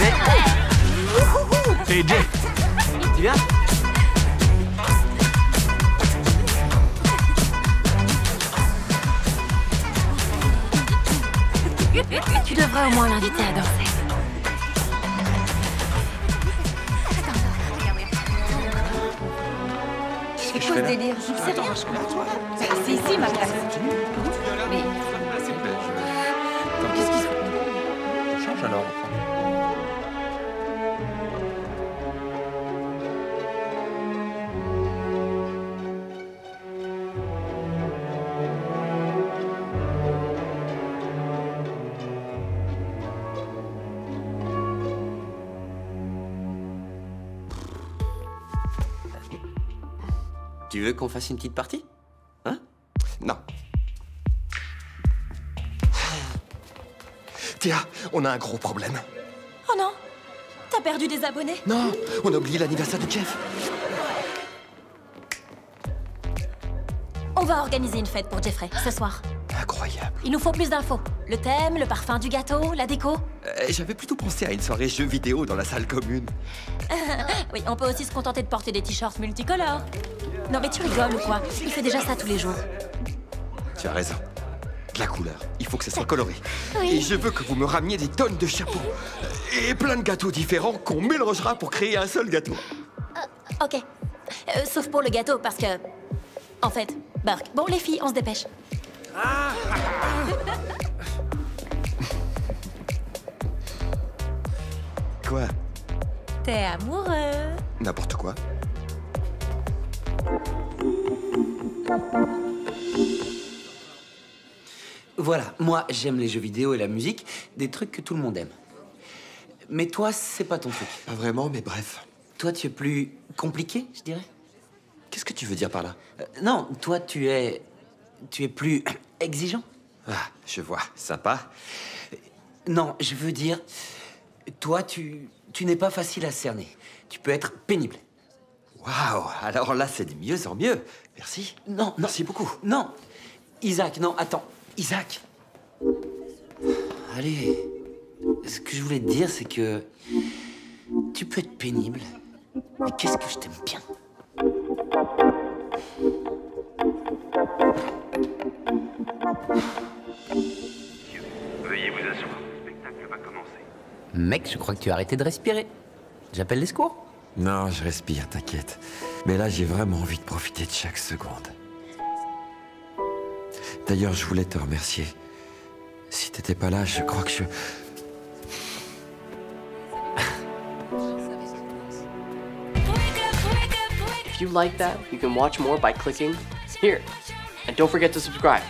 vais... Hey Jeff, Tu viens Tu devrais au moins l'inviter à danser. C'est quoi ce délire J'en sais rien. C'est ici ma place. Mais qu'est-ce qui se Change alors. Tu veux qu'on fasse une petite partie? Hein? Non. Théa, on a un gros problème. Oh non T'as perdu des abonnés? Non, on a oublié l'anniversaire de Jeff. On va organiser une fête pour Jeffrey, ce soir. Incroyable. Il nous faut plus d'infos. Le thème, le parfum du gâteau, la déco. Euh, J'avais plutôt pensé à une soirée jeux vidéo dans la salle commune. Oui, on peut aussi se contenter de porter des t-shirts multicolores. Non mais tu rigoles ou quoi? Il fait déjà ça tous les jours. Tu as raison. De la couleur. Il faut que ça soit coloré. Oui. Et je veux que vous me rameniez des tonnes de chapeaux. Et plein de gâteaux différents qu'on mélangera pour créer un seul gâteau. Ok. Euh, sauf pour le gâteau, parce que... En fait, Burke. Bon, les filles, on se dépêche. Quoi? T'es amoureux N'importe quoi. Voilà, moi j'aime les jeux vidéo et la musique, des trucs que tout le monde aime. Mais toi, c'est pas ton truc. Pas vraiment, mais bref. Toi, tu es plus compliqué, je dirais? Qu'est-ce que tu veux dire par là? Euh, non, toi, tu es. Tu es plus exigeant? Ah, je vois. Sympa. Non, je veux dire. Toi, tu. Tu n'es pas facile à cerner. Tu peux être pénible. Waouh Alors là, c'est de mieux en mieux. Merci. Non, non. Merci beaucoup. Non. Isaac, non, attends. Isaac. Allez. Ce que je voulais te dire, c'est que. Tu peux être pénible. Mais qu'est-ce que je t'aime bien? Mec, je crois que tu as arrêté de respirer. J'appelle les secours. Non, je respire, t'inquiète. Mais là, j'ai vraiment envie de profiter de chaque seconde. D'ailleurs, je voulais te remercier. Si t'étais pas là, je crois que je... If you like that, you can watch more by clicking here. And don't forget to subscribe.